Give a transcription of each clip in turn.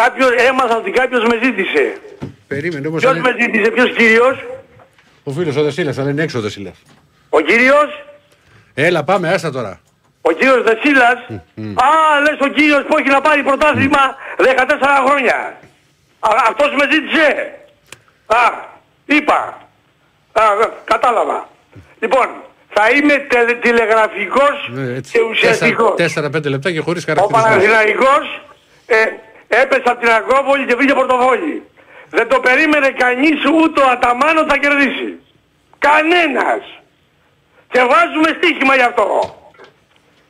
κάποιος, έμαθα ότι κάποιος με ζήτησε. Περίμενε όμως. Ποιος αν με είναι- ζήτησε, ποιος κύριος, Ο φίλος ο Δεσίλας, αλλά είναι έξω ο Δεσίλας. ο κύριος, Έλα πάμε, άστα τώρα. ο κύριος Δεσίλας; Α, λες ο κύριος που έχει να πάρει πρωτάθλημα 14 χρόνια. Α, αυτός με ζήτησε. Α, είπα. Α, κατάλαβα. Λοιπόν, θα είμαι τε, τηλεγραφικός Ναι, έτσι. και ουσιαστικός. Τέσσερα-πέντε λεπτά και χωρίς Ο χαρακτηρισμό. Παναθηναϊκός ε, έπεσε από την Ακρόπολη και βρήκε πορτοφόλι. Δεν το περίμενε κανείς ούτε ο Αταμάνος θα κερδίσει. Κανένας. Και βάζουμε στοίχημα γι' αυτό.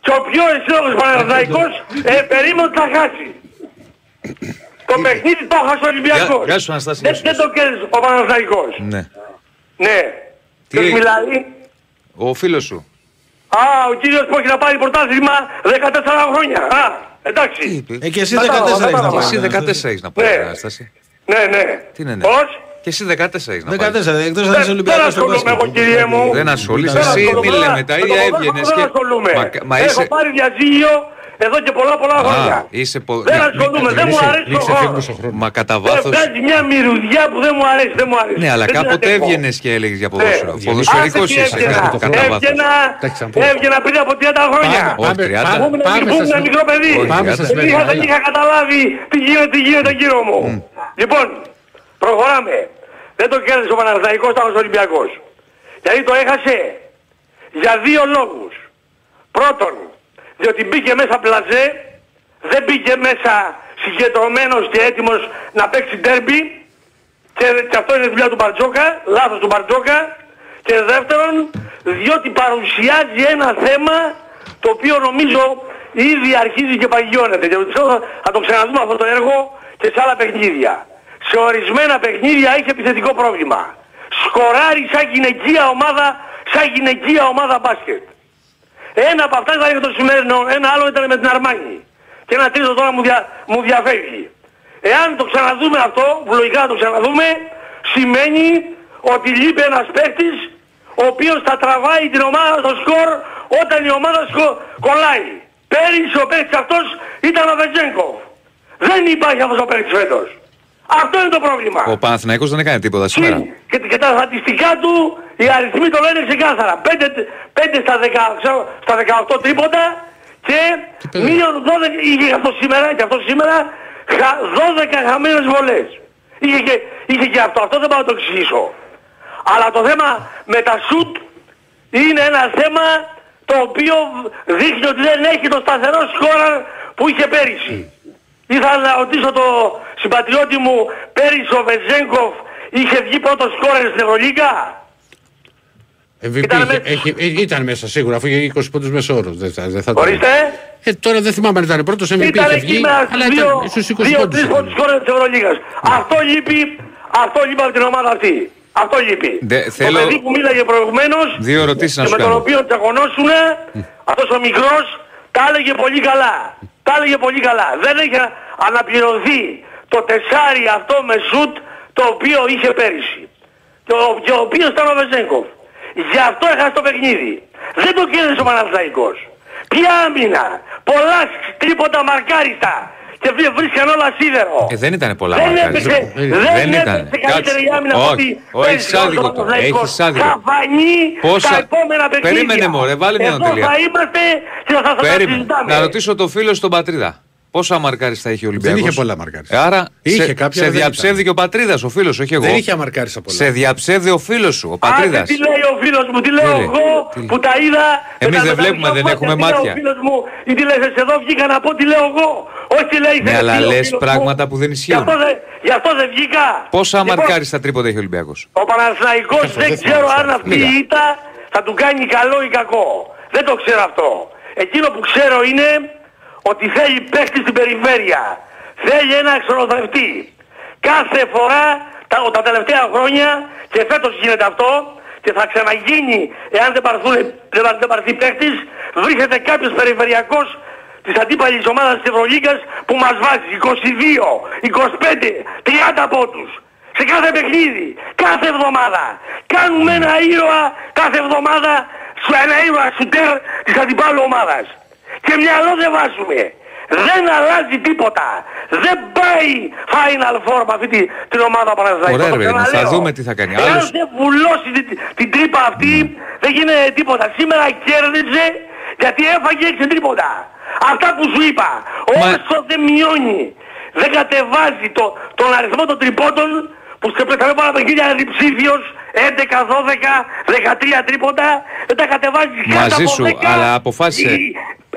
Και ο πιο αισιόδοξος Παναθηναϊκός ε, περίμενε ότι θα χάσει. Το παιχνίδι το έχασε ο Ολυμπιακός. Γεια- γεια σου, Αναστάση, Δεν, γεια σου. δεν το κέρδισε ο Παναθηναϊκός. Ναι. Ναι. Τι- Ποιος μιλάει; Ο φίλος σου. Α, ο κύριος που έχει να πάρει πρωτάθλημα 14 χρόνια. Α, εντάξει. είπες; Ε, και εσύ Κατάλαβα, 14 έχεις να κατάλαβα. Και εσύ πάρεις. 14 έχεις να πάρεις, Ναι. Ανάσταση. Ναι, ναι. Τι είναι, ναι. Πώς; Και εσύ 14 έχεις να πάρεις. 14, εκτός αν Δεν- είσαι Δεν Ολυμπιακός στο ασχολούμαι εγώ μπάσκετ. κύριε μου. Δεν ασχολείσαι. Δεν Εσύ ασχολούμαι. μη λέμε τα Με ίδια το ποδόσφαιρο έβγαινες Δεν και... ασχολούμαι. Μα, μα Έχω είσαι... πάρει διαζύγιο εδώ και πολλά πολλά χρόνια. είσαι πο- Δεν ναι, ασχολούμαι. μην- Δεν μου μην- αρέσει μην ο ξεφύγουμε χρόνος. στον χρόνο. Μα κατά Ε, βάθος... Βγάζει μια μυρουδιά που δεν μου αρέσει. Δεν μου αρέσει. Ναι, αλλά Δεν την κάποτε αντέχω. έβγαινες και έλεγες για ποδόσφαιρο. Ναι. Ποδοσφαιρικός Άσε τι είσαι έβγαινα. κατά- κατά βάθος. Έβγαινα, Τα έχεις ξαναπεί. έβγαινα πριν από 30 χρόνια. Όχι, 30. Μου ήμουν Πάμε ήμουν στα ένα μικρό παιδί. Όχι, Πάμε στα Έλα. Δεν είχα, δεν είχα καταλάβει τι γίνεται, τι γίνεται γύρω μου. Λοιπόν, προχωράμε. Δεν το κέρδισε ο Παναθηναϊκός, ήταν ο Ολυμπιακός. Γιατί το έχασε; Για δύο λόγους. Πρώτον, διότι μπήκε μέσα πλαζέ, δεν μπήκε μέσα συγκεντρωμένος και έτοιμος να παίξει ντέρμπι και, και αυτό είναι δουλειά του Μπαρτζόκα, λάθος του Μπαρτζόκα. Και δεύτερον, διότι παρουσιάζει ένα θέμα το οποίο νομίζω ήδη αρχίζει και παγιώνεται. Και πιστεύω θα- θα το ξαναδούμε αυτό το έργο και σε άλλα παιχνίδια. Σε ορισμένα παιχνίδια έχει επιθετικό πρόβλημα. Σκοράρει σαν γυναικεία ομάδα, σαν γυναικεία ομάδα μπάσκετ. Ένα από αυτά ήταν για το σημερινό, ένα άλλο ήταν με την Αρμάνη. Και ένα τρίτο τώρα μου, δια, μου διαφεύγει. Εάν το ξαναδούμε αυτό, λογικά το ξαναδούμε, σημαίνει ότι λείπει ένας παίκτης ο οποίος θα τραβάει την ομάδα στο σκορ όταν η ομάδα σκο, κολλάει. Πέρυσι ο παίκτης αυτός ήταν ο Βετζέγκοφ. Δεν υπάρχει αυτός ο παίκτης φέτος. Αυτό είναι το πρόβλημα. Ο Παναθηναϊκός δεν έκανε τίποτα σήμερα. Και, και τα στατιστικά του, οι αριθμοί το λένε ξεκάθαρα. 5, 5 στα, 10, ξέρω, στα 18 τρίποτα και μείον 12, είχε αυτό σήμερα και αυτό σήμερα, χα- 12 χαμένες βολές. Είχε και, είχε και αυτό, αυτό δεν πάω να το εξηγήσω. Αλλά το θέμα με τα σουτ είναι ένα θέμα το οποίο δείχνει ότι δεν έχει το σταθερό σκόραρ που είχε πέρυσι. Ήθελα να ρωτήσω το συμπατριώτη μου, πέρυσι ο Βεζέγκοφ είχε βγει πρώτος σκόρερ στην Ευρωλίγκα; MVP Ήταν είχε- μέσα. έχει- ε, ήταν μέσα σίγουρα, αφού είχε 20 πόντους μεσόρος. Δεν θα, δεν θα το- Ορίστε. Ε, τώρα δεν θυμάμαι αν ήταν πρώτος MVP, Ήταν είχε εκεί βγει, με αλλά δύο, ήταν στους 20 δύο, πόντους. τρεις πρώτους σκόρερ της Ευρωλίγας. Αυτό λείπει, αυτό λείπει από την ομάδα αυτή. Αυτό λείπει. Δε- Το θέλω- παιδί που μίλαγε προηγουμένως Δύο ερωτήσεις να και σου με τον κάνω. οποίο τσακωνόσουν, αυτός ο μικρός τα έλεγε πολύ καλά. Τα έλεγε πολύ καλά. Δεν έχει αναπληρωθεί το τεσάρι αυτό με σουτ το οποίο είχε πέρυσι. Και ο, και ο οποίος ήταν ο Βεζέγκοφ. Γι' αυτό έχασε το παιχνίδι. Δεν το κέρδισε ο Παναθηναϊκός. Ποια άμυνα. Πολλά τρίποτα μαρκάριστα. Και βρή- βρίσκαν όλα σίδερο. Ε, δεν ήταν πολλά Δεν μαρκάριστα. έπαιξε, Δεν δεν ήταν. έπαιξε καλύτερη Κάτσε. άμυνα από Όχι. ότι Όχι, πέρυσι έχεις ο άδικο τώρα. Παναθηναϊκός. Έχεις άδικο. Θα φανεί Πόσα- τα επόμενα παιχνίδια. Περίμενε, μωρέ, βάλε μια Εδώ τελεία. θα είμαστε και θα, θα, θα Περίμενε. συζητάμε. Να ρωτήσω το φίλο στον Πατρίδα. Πόσα μαρκάριστα είχε ο Ολυμπιακός. είχε πολλά μαρκάριστα. Ε, Άρα Είχε σε, κάποια, σε αλλά δεν διαψεύδει και ο Πατρίδας, ο φίλος, όχι εγώ. Δεν είχε αμαρκάριστα πολλά. Σε διαψεύδει ο φίλος σου, ο Άντε Πατρίδας. τι λέει ο φίλος μου, τι λέω λέει, εγώ τι λέει. που τα είδα. Εμείς με τα- δεν με τα βλέπουμε, μισά δεν μάτια, έχουμε τι λέει μάτια. Ο φίλος μου, ή τι λες εσύ, εδώ βγήκα να πω τι λέω εγώ. Όχι τι λέει Ναι, εσύ, αλλά τι λέει ο λες φίλος πράγματα μου. που δεν Γι' ισχύουν. αυτό δεν- Γι' αυτό δεν βγήκα. Πόσα Λοιπόν, μαρκάριστα τρίποτα έχει ο Ολυμπιακός; Ο Παναθηναϊκός Αυτό δεν δεν ξέρω θυμάμαι αν αυτό. αυτή η Λίγα. ήττα θα του κάνει καλό ή κακό. Δεν το ξέρω αυτό. Εκείνο που ξέρω είναι ότι θέλει παίχτη στην περιφέρεια. Θέλει ένα ξενοδευτή. Κάθε φορά τα, τα τελευταία χρόνια και φέτος γίνεται αυτό και θα ξαναγίνει εάν δεν παρθούν, δεν, πα- δεν πάρθει παίχτης βρίσκεται κάποιος περιφερειακός της αντίπαλης ομάδας της Ευρωλίγκας που μας βάζει 22, 25, 30 πόντους σε κάθε παιχνίδι, κάθε εβδομάδα. Κάνουμε ένα ήρωα κάθε εβδομάδα, σου ένα ήρωα σουτέρ της αντιπάλου ομάδας. Και μυαλό δεν βάζουμε. Δεν αλλάζει τίποτα. Δεν πάει πάει Final Four με αυτή τη- την ομάδα Παναθηναϊκός. Ωραία, Το ρε παιδί μου, θα ξαναλέω. δούμε τι θα κάνει. Εάν Άλλος- δεν βουλώσει την, την τρύπα αυτή δεν γίνεται τίποτα. Σήμερα κέρδισε γιατί έφαγε έξι τρίποτα. Αυτά που σου είπα. Μα- Όσο δεν μειώνει, δεν κατεβάζει το, τον αριθμό των τριπώτων που σε πέταμε πάρα παιχνίδια είναι διψήφιος 11, 12, 13 τρίποτα δεν τα κατεβάζει κάτω Μαζί από σου, 10. αλλά αποφάσισε.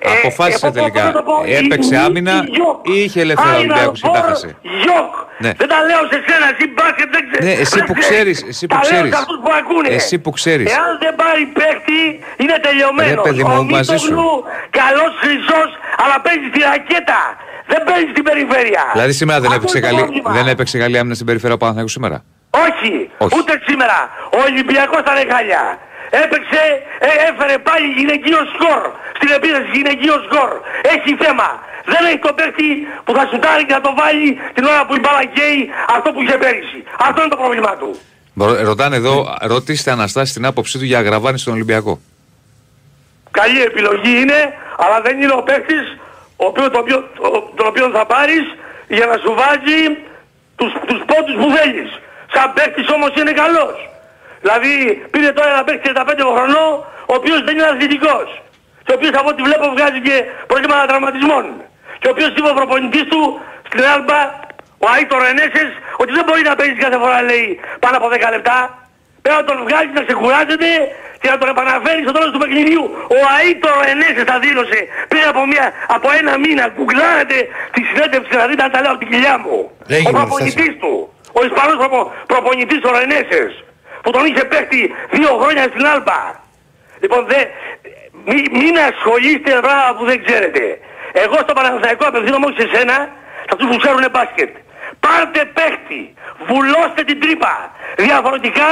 Η- ε, Αποφάσισε ε, πώς- τελικά. πώς να το πω, Έπαιξε η- η- άμυνα η Γιοκ. ή είχε ελεύθερα Final Ολυμπιακός και τα Four, χάσε. Γιοκ. Ναι. Δεν τα λέω σε σένα, εσύ μπάσκετ δεν ξέρεις. Ναι, εσύ που ξέρεις, εσύ που Τα λέω ξέρεις. σε αυτούς που ακούνε. Εσύ που ξέρεις. Εάν δεν πάρει παίχτη, είναι τελειωμένος. Ρε, παιδί μου, Ο μαζί σου. Μήτογλου, καλός χρυσός, αλλά παίζει στη ρακέτα. Δεν παίζει στην περιφέρεια. Δηλαδή σήμερα δεν Αυτό έπαιξε, είναι το καλή, πρόβλημα. δεν έπαιξε καλή άμυνα στην περιφέρεια ο Παναθηναϊκός σήμερα; Όχι, Όχι. ούτε σήμερα. Ο Ολυμπιακός ήταν χάλια. Έπαιξε, ε, έφερε πάλι γυναικείο σκορ. Στην επίθεση γυναικείο σκορ. Έχει θέμα. Δεν έχει το παίχτη που θα σουτάρει και θα το βάλει την ώρα που η μπάλα καίει αυτό που είχε πέρυσι. Αυτό είναι το πρόβλημά του. Μπο- Ρωτάνε εδώ, ρωτήστε Αναστάση την άποψή του για αγραβάνη στον Ολυμπιακό. Καλή επιλογή είναι, αλλά δεν είναι ο παίχτης ο οποίος, τον, οποίο, ο- τον οποίο θα πάρεις για να σου βάζει τους, τους πόντους που θέλεις. Σαν παίχτης όμως είναι καλός. Δηλαδή πήρε τώρα ένα παίχτη 35 χρονών ο οποίος δεν είναι αθλητικός. Και ο οποίος από ό,τι βλέπω βγάζει και προβλήματα τραυματισμών. Και ο οποίος είπε ο προπονητής του στην Άλμπα, ο Άιτορ Ενέσες, ότι δεν μπορεί να παίζεις κάθε φορά λέει πάνω από 10 λεπτά. Πρέπει να τον βγάλει να ξεκουράζεται και να τον επαναφέρεις στο τέλος του παιχνιδιού. Ο Αΐτορ Ενέσες τα δήλωσε πριν από, μια, από ένα μήνα. Γκουγκλάρετε τη συνέντευξη να δείτε αν τα λέω από την κοιλιά μου. Έγινε, ο προπονητής του. Ο Ισπανός προπο, προπονητής ο Ρενέσες που τον είχε παίχτη δύο χρόνια στην Άλμπα. Λοιπόν, δε, μη, μην ασχολείστε με πράγματα που δεν ξέρετε. Εγώ στο Παναθηναϊκό απευθύνομαι όχι σε σένα, σε αυτούς που ξέρουν μπάσκετ. Πάρτε παίχτη, βουλώστε την τρύπα. Διαφορετικά,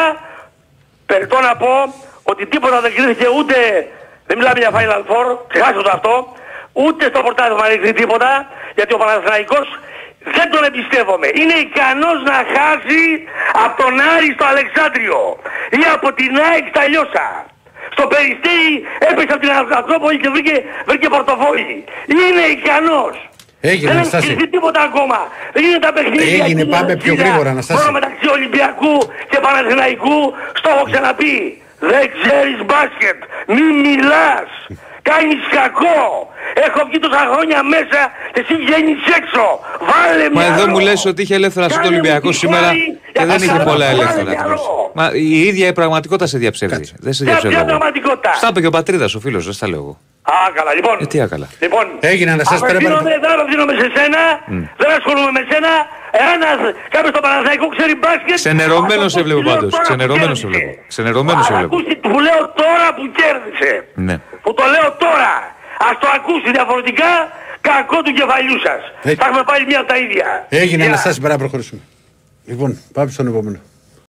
περιττώ να πω ότι τίποτα δεν κρίθηκε ούτε, δεν μιλάμε για Final Four, ξεχάστε το αυτό, ούτε στο πορτάδισμα δεν κρίθηκε τίποτα, γιατί ο Παναθηναϊκός δεν τον εμπιστεύομαι. Είναι ικανός να χάσει από τον Άρη στο Αλεξάνδριο ή από την ΑΕΚ στα Λιώσα. Στο Περιστέρι έπεσε από την Ακρόπολη και βρήκε, βρήκε πορτοφόλι. Είναι ικανός. Έγινε, Δεν Αναστάση. έχει κρυφτεί τίποτα ακόμα. Δεν είναι τα παιχνίδια. Έγινε, εκεί, πάμε πιο Βασίλα. γρήγορα, Αναστάση. Μόνο μεταξύ Ολυμπιακού και Παναθηναϊκού, στο έχω ξαναπεί. Δεν ξέρεις μπάσκετ. Μη μιλάς. Κάνεις κακό. Έχω βγει τόσα χρόνια μέσα και εσύ βγαίνεις έξω. Βάλε Μα μυαλό. εδώ μου λες ότι είχε ελεύθερα στο Κάνε μου Ολυμπιακό τη σήμερα χάρη και για δεν τα είχε καλά. πολλά Βάλε ελεύθερα. μυαλό. Μα η ίδια η πραγματικότητα σε διαψεύδει. Δεν σε Ποια- διαψεύδω ποια εγώ. πραγματικότητα; Στα είπε και ο πατρίδας ο φίλος, δεν στα λέω εγώ. Α, καλά, λοιπόν. Ε, τι άκαλα. Λοιπόν, Έγινε, Αναστάση, πρέπει να- απευθύνομαι, δεν απευθύνομαι σε σένα, δεν ασχολούμαι με σένα. Εάν ας- κάποιος στο Παναθηναϊκό ξέρει μπάσκετ... Ξενερωμένος αυτό σε βλέπω που λέω πάντως. τώρα που Ξενερωμένος σε κέρδισε. βλέπω. Ξενερωμένος σε Αλλά βλέπω. ακούστε, που λέω τώρα που κέρδισε. Ναι. Που το λέω τώρα. Ας το ακούσει διαφορετικά, κακό του κεφαλιού σας. Ε. Θα έχουμε πάλι μία από τα ίδια. Έγινε, Γεια. Αναστάση, πρέπει να προχωρήσουμε. Λοιπόν, πάμε στον επόμενο.